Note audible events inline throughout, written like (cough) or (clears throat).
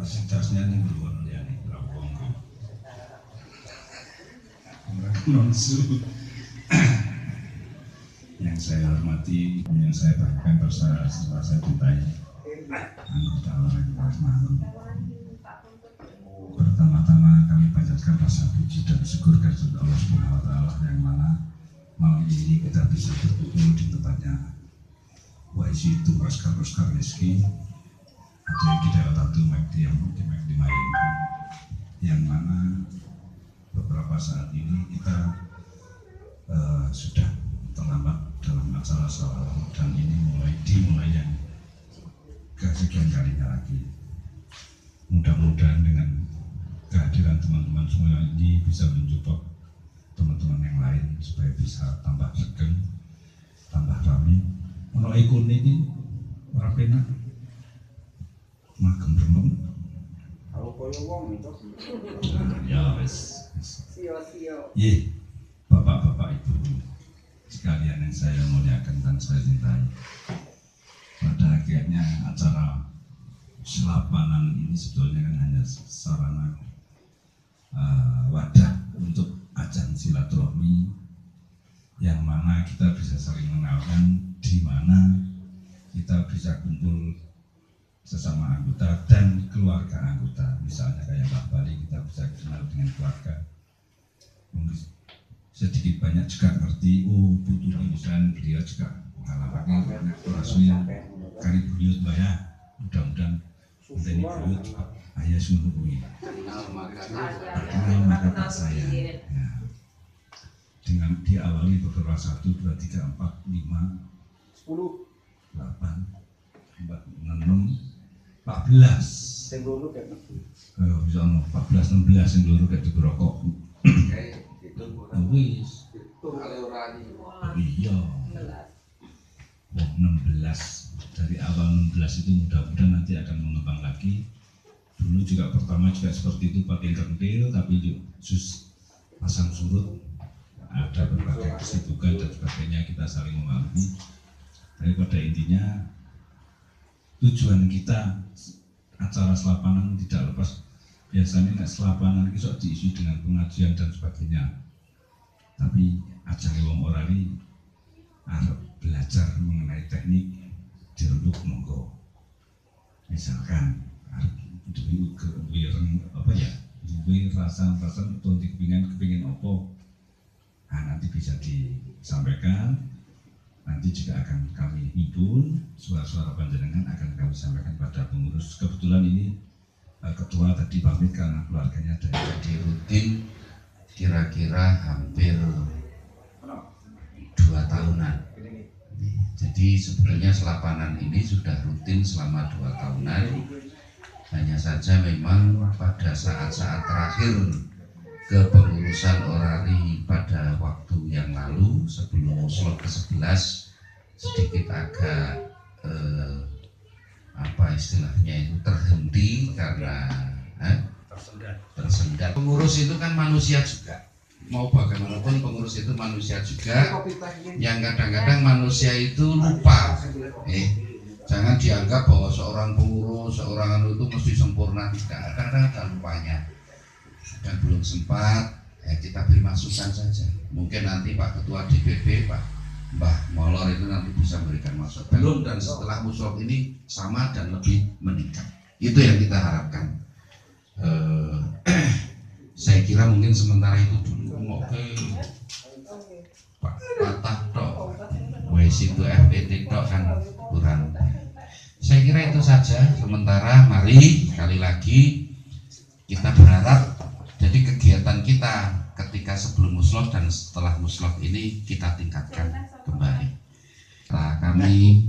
kapasitasnya ini belum. Ya nih nonsu. Yang saya hormati yang saya banggakan bersama setelah saya ditanya. Anggota orang Mangun pertama-tama kami panjatkan rasa puji dan syukur kepada Allah Subhanahu wa taala yang mana malam ini kita bisa berkumpul di tempatnya. Itu Oscar Oscar Rizky ada di daerah Tatu McD yang di McD Mayangku yang mana beberapa saat ini kita uh, sudah terlambat dalam acara soal dan ini mulai dimulai yang kesekian kalinya lagi. Mudah-mudahan dengan kehadiran teman-teman semua ini bisa menjupuk teman-teman yang lain supaya bisa tambah segeng, tambah rame. Ono ikut ini orang magem remem. Kalau koyo wong itu. Ya wes. Sio-sio. Ye, bapak-bapak ibu sekalian yang saya muliakan dan saya cintai. Pada akhirnya acara selapanan ini sebetulnya kan hanya sarana uh, wadah untuk ajang silaturahmi yang mana kita bisa saling mengenalkan di mana kita bisa kumpul sesama anggota dan keluarga anggota. Misalnya kayak Mbak Bali kita bisa kenal dengan keluarga. Sedikit banyak juga ngerti oh Putri misalnya beliau juga mengalami banyak kurasunya kali buyut ya. Mudah-mudahan ini buyut ayah sungguh kuwi kenal maka tak saya. Ya. dengan diawali beberapa satu dua tiga empat lima Sepuluh. delapan empat enam empat belas Sing loro kan. Ayo bisa ono 14 16 yang dulu kayak digerokok. Kayak itu kurang Wis. kali ora ini. Iya. Wah, 16 dari awal 16 itu mudah-mudahan nanti akan mengembang lagi. Dulu juga pertama juga seperti itu pakai kentil tapi juga sus pasang surut ada berbagai kesibukan dan sebagainya kita saling memahami. Tapi pada intinya tujuan kita acara selapanan tidak lepas. Biasanya nek selapanan itu diisi dengan pengajian dan sebagainya. Tapi acara wong orari harus belajar mengenai teknik dirembuk monggo. Misalkan arep duwe duwe apa ya? Duwe rasa-rasa atau kepingin kepingin apa? Nah, nanti bisa disampaikan nanti juga akan kami himpun suara-suara panjenengan akan kami sampaikan pada pengurus kebetulan ini eh, ketua tadi pamit karena keluarganya dari Jadi rutin kira-kira hampir dua tahunan. Jadi sebenarnya selapanan ini sudah rutin selama dua tahunan. Hanya saja memang pada saat-saat terakhir kepengurusan orari pada waktu yang lalu sebelum slot ke-11 sedikit agak eh, apa istilahnya itu terhenti karena eh, tersendat. Pengurus itu kan manusia juga. Mau bagaimanapun pengurus itu manusia juga yang kadang-kadang manusia itu lupa. Eh, jangan dianggap bahwa seorang pengurus, seorang anu itu mesti sempurna tidak. Kadang-kadang ada lupanya dan belum sempat. Ya kita beri masukan saja. Mungkin nanti Pak Ketua DPP, Pak Mbah Molor itu nanti bisa memberikan masukan. Belum dan setelah musuh ini sama dan lebih meningkat. Itu yang kita harapkan. Eh, (clears throat) saya kira mungkin sementara itu dulu. Oke, Pak patah tok wes itu FPT tok kan kurang saya kira itu saja sementara mari sekali lagi kita berharap jadi kegiatan kita ketika sebelum muslok dan setelah muslok ini kita tingkatkan kembali. Setelah kami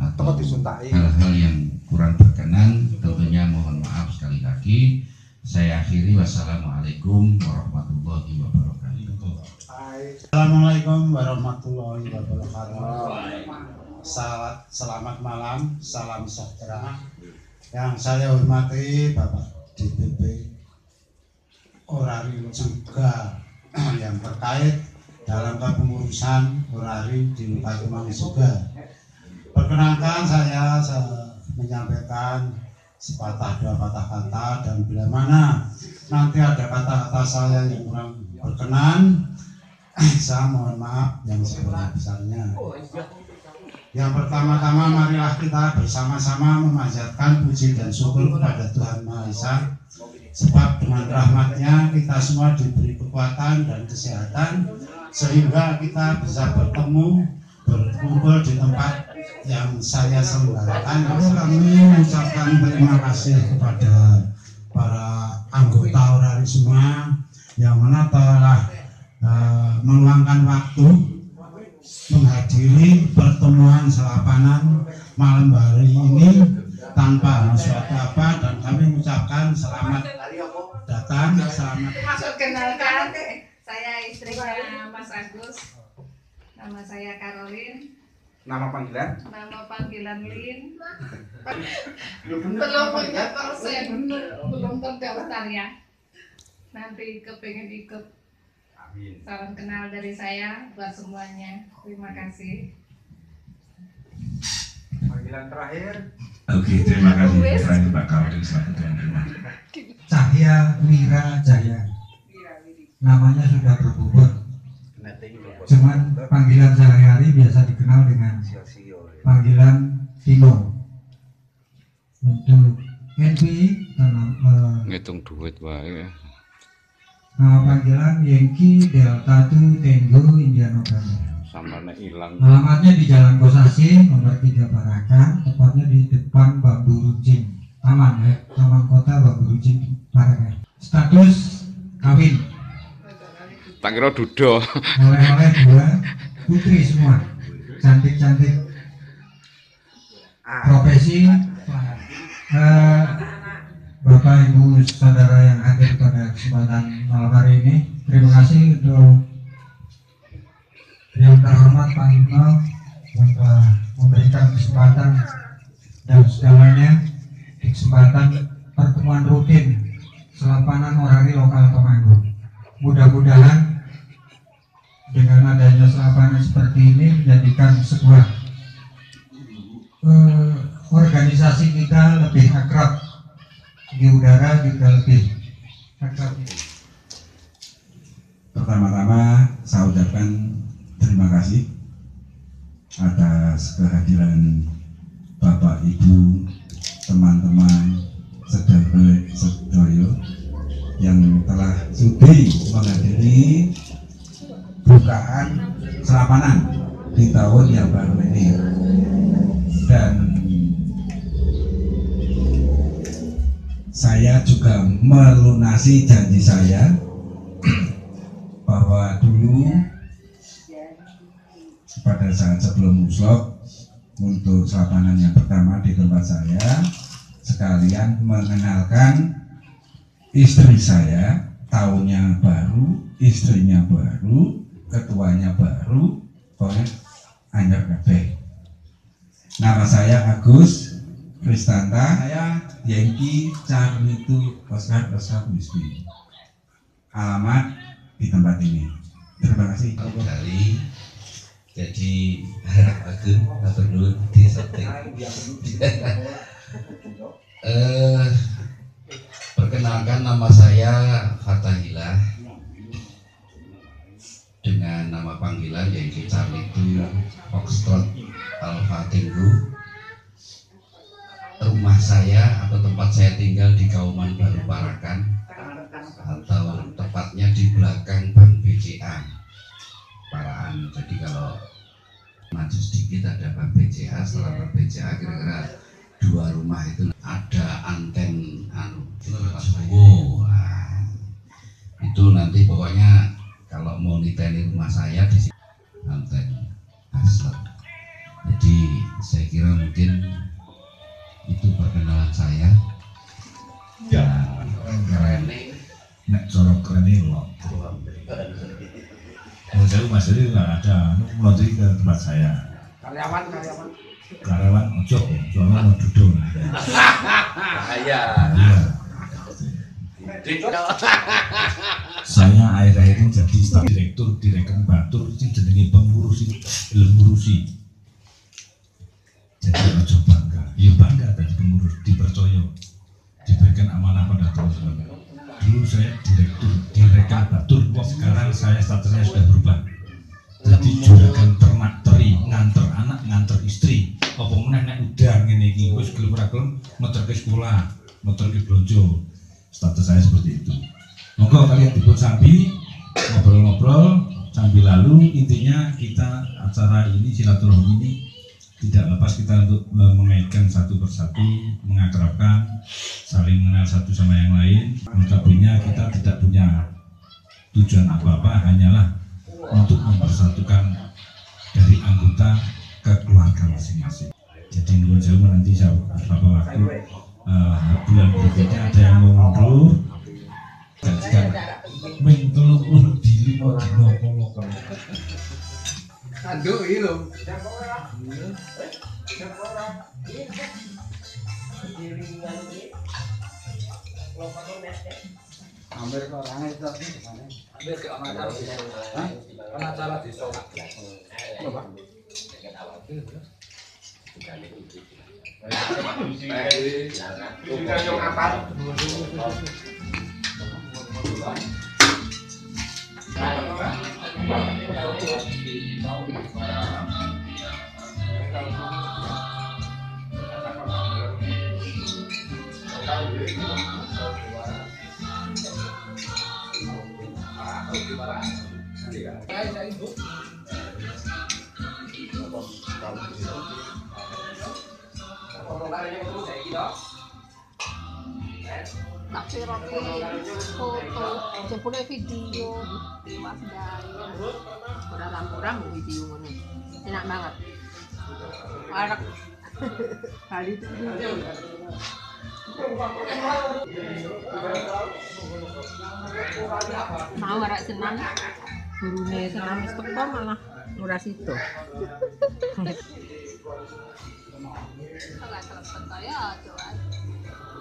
atau Tempat disuntai. hal-hal yang kurang berkenan tentunya mohon maaf sekali lagi. Saya akhiri. Wassalamualaikum warahmatullahi wabarakatuh. Assalamualaikum warahmatullahi wabarakatuh. Selamat, selamat malam, salam sejahtera. Yang saya hormati Bapak DPP Orari juga. Yang terkait dalam kepengurusan Orari di Banyuwangi juga. Perkenankan saya se- menyampaikan sepatah dua patah kata dan bila mana nanti ada kata-kata saya yang kurang berkenan (clears throat) saya mohon maaf yang sebesar-besarnya. Yang pertama-tama marilah kita bersama-sama memanjatkan puji dan syukur kepada Tuhan Maha Esa sebab dengan rahmatnya kita semua diberi kekuatan dan kesehatan sehingga kita bisa bertemu berkumpul di tempat yang saya selenggarakan kami mengucapkan terima kasih kepada para anggota orari semua yang mana telah eh, meluangkan waktu menghadiri pertemuan selapanan malam hari ini tanpa suatu apa dan kami mengucapkan selamat saya istrinya Mas Agus. Nama saya Caroline. Nama panggilan? Nama panggilan Lin. Belum punya persen, belum terdaftar ya. Nanti kepengen ikut Amin. salam kenal dari saya buat semuanya. Terima kasih. Panggilan terakhir? Oke, terima kasih. Terakhir Pak Kaudin selaku tuan rumah. Cahya Wira Jaya. Namanya sudah berbobot. Cuman panggilan sehari-hari biasa dikenal dengan panggilan Tino. Untuk NPI dalam eh, ngitung duit wae nama panggilan Yankee Delta 2 Tango Indian November. samane ilang Alamatnya di Jalan Kosasi nomor 3 Parakan, tepatnya di depan Bambu Runcing. Taman ya, Taman Kota Bambu Runcing Parakan. Status kawin. Tak kira duda oleh-oleh dua putri semua. Cantik-cantik. Profesi. Eh, Bapak Ibu saudara yang hadir pada kesempatan malam hari ini terima kasih untuk yang terhormat Pak yang telah memberikan kesempatan dan segalanya di kesempatan pertemuan rutin selapanan orari lokal Temanggung mudah-mudahan dengan adanya selapanan seperti ini menjadikan sebuah eh, organisasi kita lebih akrab di udara juga lebih akrab. Pertama-tama saya ucapkan terima kasih atas kehadiran Bapak Ibu, teman-teman sedoyo yang telah sudi menghadiri bukaan selapanan di tahun yang baru ini. Dan saya juga melunasi janji saya (clears throat) bahwa dulu pada saat sebelum muslok untuk selapanan yang pertama di tempat saya sekalian mengenalkan istri saya tahunnya baru istrinya baru ketuanya baru pokoknya anyar kabeh. Nama saya Agus Kristanta. Saya Yengki Carmitu Oscar Oscar Wisbi alamat di tempat ini. Terima kasih. Kali jadi harap agung dulu di (laughs) eh perkenalkan nama saya Fatahila dengan nama panggilan yang kita itu Foxtrot Alpha Tango rumah saya atau tempat saya tinggal di Kauman Baru Parakan atau tepatnya di belakang Bank BCA Paraan jadi kalau maju sedikit ada Bank BCA setelah Bank BCA kira-kira dua rumah itu ada anten anu Jowo Nah, itu nanti pokoknya niteni rumah saya di sini anten hasrat jadi saya kira mungkin itu perkenalan saya Ya, keren nek corok keren ini loh. Kalau saya Mas Heri nggak ada, nu melonjak ke tempat saya. Karyawan, karyawan. Karyawan ojo, soalnya mau duduk. bahaya Iya. Saya akhir-akhir ini jadi staf direktur direkan batur sing jenenge pengurus belum ngurusi. Jadi ojo bangga, ya bangga tadi pengurus dipercaya. diberikan amanah pada teman-teman. Dulu saya direktur direktur Batur, sekarang saya statusnya sudah berubah. Jadi juragan ternak teri, nganter anak, nganter istri. Apa meneh nek udan ngene iki wis gelem ora gelem meter ke sekolah, meter ke blonjo. Status saya seperti itu. Monggo kalian dipun sambi ngobrol-ngobrol sambil lalu intinya kita acara ini silaturahmi ini tidak lepas kita untuk mengaitkan satu persatu, mengakrabkan, saling mengenal satu sama yang lain. Notabene kita tidak punya tujuan apa-apa, hanyalah untuk mempersatukan dari anggota ke keluarga masing-masing. Jadi menurut saya nanti beberapa waktu eh, bulan berikutnya ada yang mau mundur dan juga mentolong puluh diri mau dino Aduh, ini loh. Hampir ke orangnya itu di. Ambil ke orang acara di Hah? Kan acara di Solo. Apa? Bukan yang apa? Terima kasih. Tak viroke foto, jebule video Mas Daya. Ora rambu-rambu video ngono. Enak banget. Arak. Kali itu. Mau arak senam. Gurune senam wis teko malah ora situ. Kalau telepon saya coba.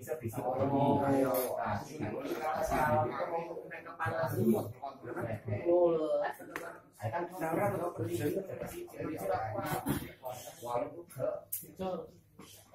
bisa bisa ayo kan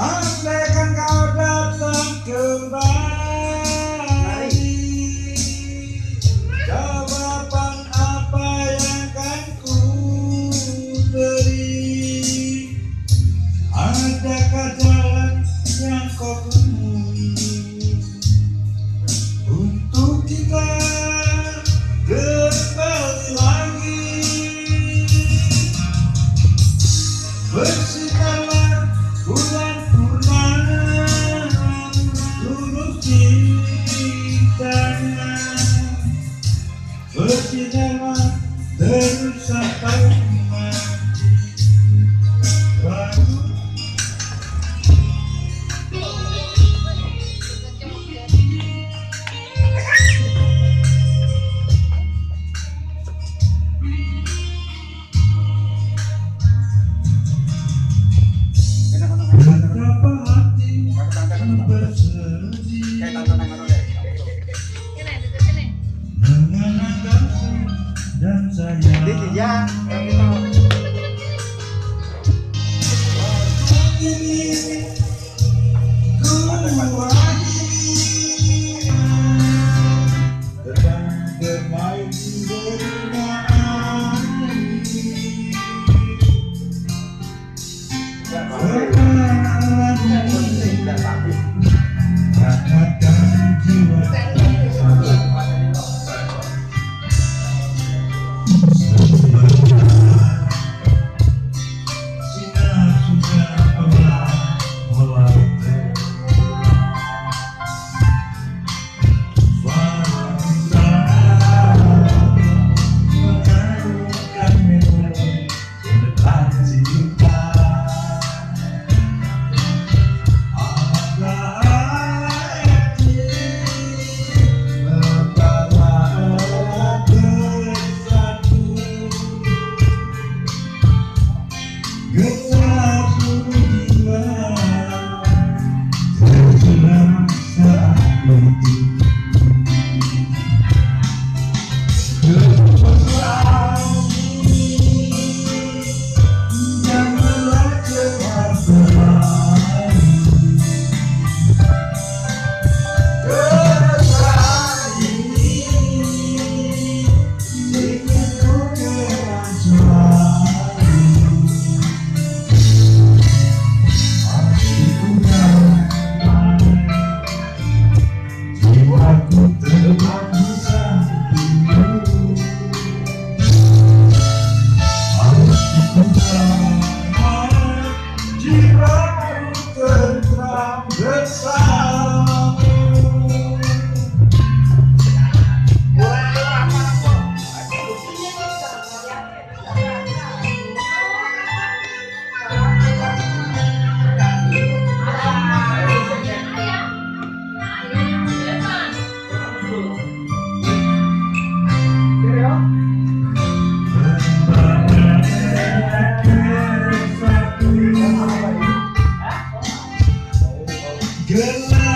I Good